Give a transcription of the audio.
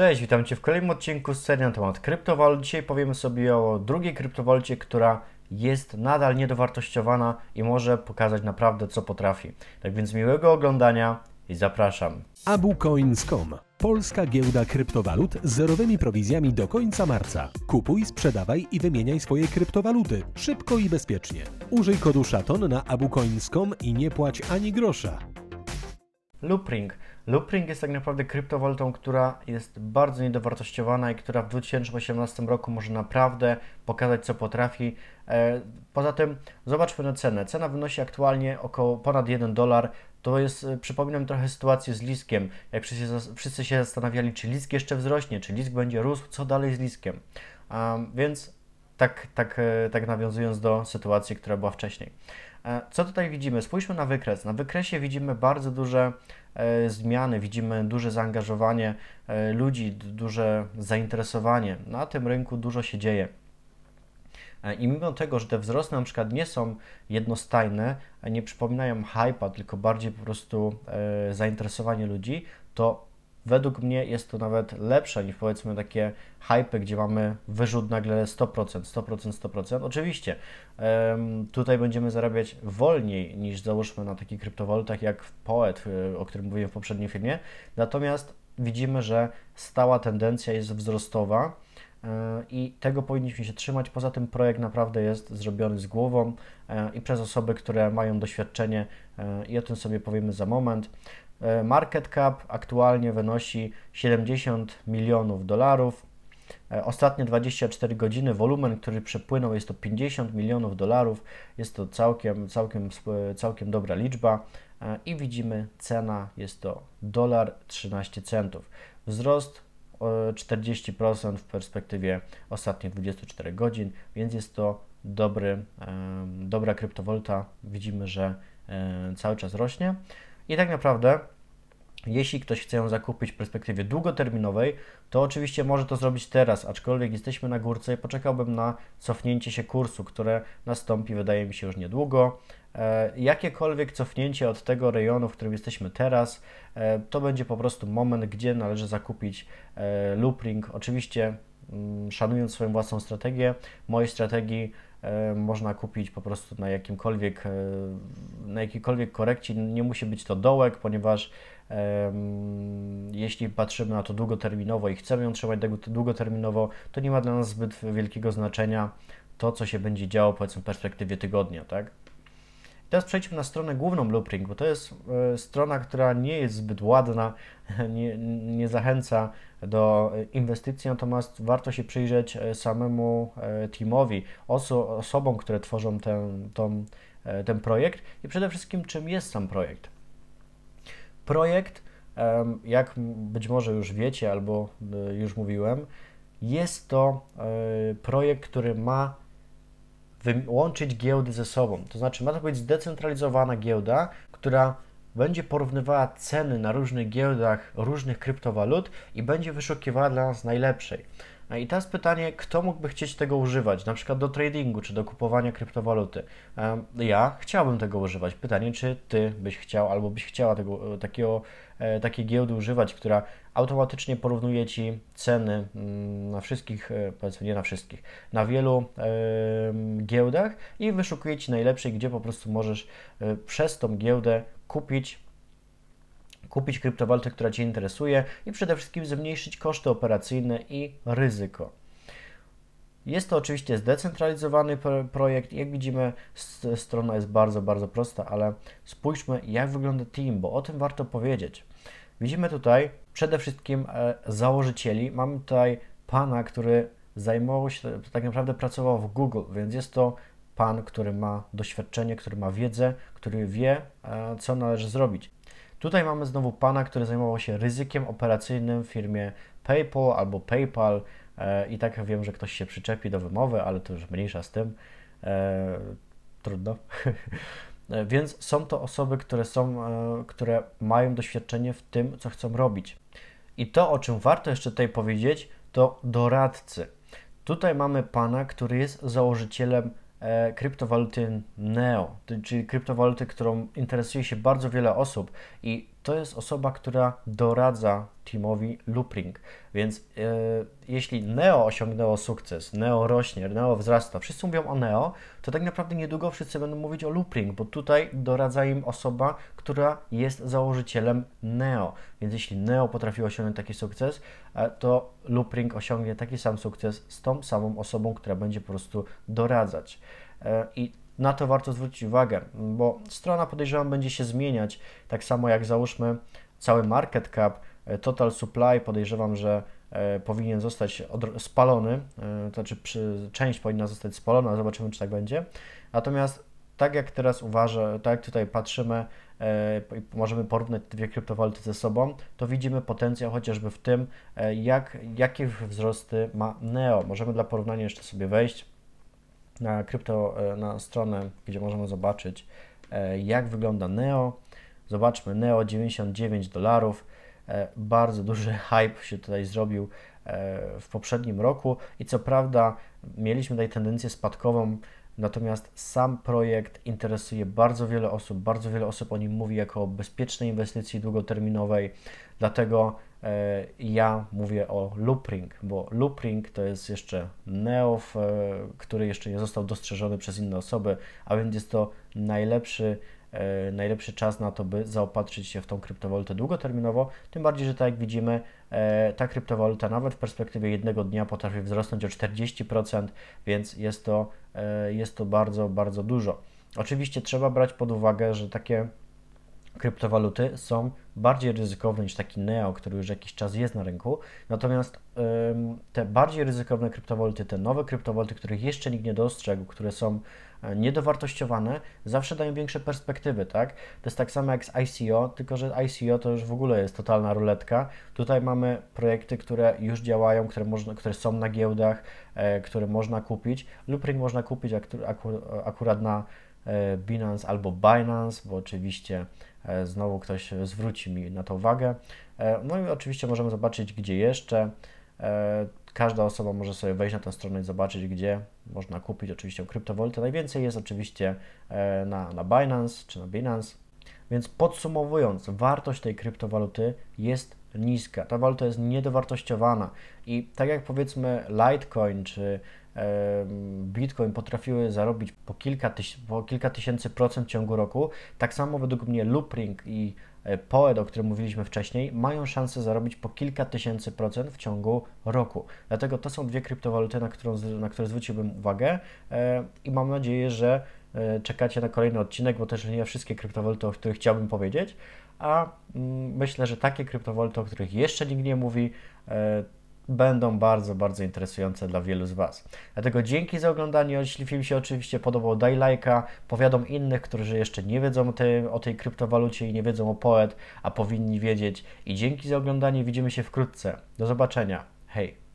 Cześć, witam Cię w kolejnym odcinku z serii na temat kryptowalut. Dzisiaj powiemy sobie o drugiej kryptowalucie, która jest nadal niedowartościowana i może pokazać naprawdę co potrafi. Tak więc miłego oglądania i zapraszam. abucoins.com Polska giełda kryptowalut z zerowymi prowizjami do końca marca. Kupuj, sprzedawaj i wymieniaj swoje kryptowaluty szybko i bezpiecznie. Użyj kodu szaton na abucoins.com i nie płać ani grosza. Loopring. Loopring jest tak naprawdę kryptowalutą, która jest bardzo niedowartościowana i która w 2018 roku może naprawdę pokazać, co potrafi. E, Poza tym zobaczmy na cenę. Cena wynosi aktualnie około ponad 1 dolar. To jest, e, przypominam trochę sytuację z Liskiem. Jak wszyscy, wszyscy się zastanawiali, czy Lisk jeszcze wzrośnie, czy Lisk będzie rósł, co dalej z Liskiem. Um, więc tak, tak, e, tak nawiązując do sytuacji, która była wcześniej. E, Co tutaj widzimy? Spójrzmy na wykres. Na wykresie widzimy bardzo duże e, zmiany, widzimy duże zaangażowanie e, ludzi, duże zainteresowanie. Na tym rynku dużo się dzieje. I mimo tego, że te wzrosty na przykład nie są jednostajne, nie przypominają hype'a, tylko bardziej po prostu zainteresowanie ludzi, to według mnie jest to nawet lepsze niż powiedzmy takie hype, gdzie mamy wyrzut nagle 100%, 100%, 100%. Oczywiście tutaj będziemy zarabiać wolniej niż załóżmy na takich kryptowalutach jak Poet, y, o którym mówiłem w poprzednim filmie, natomiast widzimy, że stała tendencja jest wzrostowa e, i tego powinniśmy się trzymać. Poza tym projekt naprawdę jest zrobiony z głową e, i przez osoby, które mają doświadczenie e, i o tym sobie powiemy za moment. E, Market cap aktualnie wynosi 70 milionów dolarów. E, Ostatnie 24 godziny wolumen, który przepłynął, jest to 50 milionów dolarów. Jest to całkiem, całkiem, całkiem dobra liczba. E, I widzimy, cena jest to dolar 13 centów. Wzrost o 40% w perspektywie ostatnich 24 godzin, więc jest to dobry, dobra kryptowaluta. Widzimy, że cały czas rośnie. I tak naprawdę jeśli ktoś chce ją zakupić w perspektywie długoterminowej, to oczywiście może to zrobić teraz, aczkolwiek jesteśmy na górce i poczekałbym na cofnięcie się kursu, które nastąpi, wydaje mi się, już niedługo. E, jakiekolwiek cofnięcie od tego rejonu, w którym jesteśmy teraz, e, to będzie po prostu moment, gdzie należy zakupić e, loopring. Oczywiście mm, szanując swoją własną strategię, mojej strategii e, można kupić po prostu na jakimkolwiek, e, na jakiejkolwiek korekcie. Nie musi być to dołek, ponieważ jeśli patrzymy na to długoterminowo i chcemy ją trzymać długo- długoterminowo, to nie ma dla nas zbyt wielkiego znaczenia to, co się będzie działo powiedzmy w perspektywie tygodnia, tak? Teraz przejdźmy na stronę główną Loopring, bo to jest e, strona, która nie jest zbyt ładna, nie, nie zachęca do inwestycji, natomiast warto się przyjrzeć e, samemu e, teamowi, oso, osobom, które tworzą ten, tą, ten projekt i przede wszystkim czym jest sam projekt. Projekt, jak być może już wiecie albo e, już mówiłem, jest to e, projekt, który ma łączyć giełdy ze sobą. To znaczy, ma to być zdecentralizowana giełda, która będzie porównywała ceny na różnych giełdach różnych kryptowalut i będzie wyszukiwała dla nas najlepszej. No i teraz pytanie, kto mógłby chcieć tego używać, na przykład do tradingu czy do kupowania kryptowaluty? Ja chciałbym tego używać. Pytanie, czy ty byś chciał albo byś chciała tego, takiego, e, takiej giełdy używać, która automatycznie porównuje ci ceny mm, na wszystkich, e, powiedzmy nie na wszystkich, na wielu giełdach i wyszukuje ci najlepszej, gdzie po prostu możesz e, przez tą giełdę kupić kupić kryptowalutę, która Cię interesuje i przede wszystkim zmniejszyć koszty operacyjne i ryzyko. Jest to oczywiście zdecentralizowany pro- projekt. Jak widzimy, strona jest bardzo, bardzo prosta, ale spójrzmy, jak wygląda team, bo o tym warto powiedzieć. Widzimy tutaj przede wszystkim e, założycieli. Mamy tutaj pana, który zajmował się, tak naprawdę pracował w Google, więc jest to pan, który ma doświadczenie, który ma wiedzę, który wie, e, co należy zrobić. Tutaj mamy znowu pana, który zajmował się ryzykiem operacyjnym w firmie PayPal albo PayPal e, i tak wiem, że ktoś się przyczepi do wymowy, ale to już mniejsza z tym. E, trudno. E, Więc są to osoby, które są, które mają doświadczenie w tym, co chcą robić. I to, o czym warto jeszcze tutaj powiedzieć, to doradcy. Tutaj mamy pana, który jest założycielem kryptowaluty Neo, czyli kryptowaluty, którą interesuje się bardzo wiele osób i to jest osoba, która doradza teamowi Loopring. Więc e, jeśli Neo osiągnęło sukces, Neo rośnie, Neo wzrasta, wszyscy mówią o Neo, to tak naprawdę niedługo wszyscy będą mówić o Loopring, bo tutaj doradza im osoba, która jest założycielem Neo. Więc jeśli Neo potrafiło osiągnąć taki sukces, e, to Loopring osiągnie taki sam sukces z tą samą osobą, która będzie po prostu doradzać. E, I na to warto zwrócić uwagę, bo strona podejrzewam będzie się zmieniać, tak samo jak załóżmy cały market cap, e, total supply podejrzewam, że e, powinien zostać spalony, e, to znaczy część powinna zostać spalona, zobaczymy czy tak będzie. Natomiast tak jak teraz uważam, tak jak tutaj patrzymy możemy porównać dwie kryptowaluty ze sobą, to widzimy potencjał chociażby w tym, jak, jakie wzrosty ma NEO. Możemy dla porównania jeszcze sobie wejść na krypto, e, na stronę, gdzie możemy zobaczyć, e, jak wygląda Neo. Zobaczmy, Neo 99 dolarów. E, bardzo duży hype się tutaj zrobił w poprzednim roku i co prawda mieliśmy tutaj tendencję spadkową, natomiast sam projekt interesuje bardzo wiele osób, bardzo wiele osób o nim mówi jako o bezpiecznej inwestycji długoterminowej, dlatego ja mówię o loopring, bo loopring to jest jeszcze neof, e, który jeszcze nie został dostrzeżony przez inne osoby, a więc jest to najlepszy, e, najlepszy czas na to, by zaopatrzyć się w tą kryptowalutę długoterminowo, tym bardziej, że tak jak widzimy, ta kryptowaluta nawet w perspektywie jednego dnia potrafi wzrosnąć o 40%, więc jest to, jest to bardzo, bardzo dużo. Oczywiście trzeba brać pod uwagę, że takie kryptowaluty są bardziej ryzykowne niż taki Neo, który już jakiś czas jest na rynku. Natomiast te bardziej ryzykowne kryptowaluty, te nowe kryptowaluty, których jeszcze nikt nie dostrzegł, które są e, niedowartościowane, zawsze dają większe perspektywy, tak? To jest tak samo jak z ICO, tylko że ICO to już w ogóle jest totalna ruletka. Tutaj mamy projekty, które już działają, które, można, które są na giełdach, e, które można kupić. Loopring można kupić akurat na e, Binance albo Binance, bo oczywiście znowu ktoś zwróci mi na to uwagę. E, no i oczywiście możemy zobaczyć, gdzie jeszcze. E, każda osoba może sobie wejść na tę stronę i zobaczyć, gdzie można kupić oczywiście kryptowalutę. Najwięcej jest oczywiście na, na Binance czy na Binance. Więc podsumowując, wartość tej kryptowaluty jest niska. Ta waluta jest niedowartościowana i tak jak powiedzmy Litecoin czy Bitcoin potrafiły zarobić po kilka, po kilka tysięcy procent w ciągu roku, tak samo według mnie Loopring i e, Poed, o którym mówiliśmy wcześniej, mają szansę zarobić po kilka tysięcy procent w ciągu roku. Dlatego to są dwie kryptowaluty, na, którą, na które zwróciłbym uwagę e, i mam nadzieję, że e, czekacie na kolejny odcinek, bo też nie wszystkie kryptowaluty, o których chciałbym powiedzieć, a mm, myślę, że takie kryptowaluty, o których jeszcze nikt nie mówi, będą bardzo, bardzo interesujące dla wielu z Was. Dlatego dzięki za oglądanie. Jeśli film się oczywiście podobał, daj lajka, powiadom innych, którzy jeszcze nie wiedzą o tej, o tej kryptowalucie i nie wiedzą o Poet, a powinni wiedzieć. I dzięki za oglądanie. Widzimy się wkrótce. Do zobaczenia. Hej!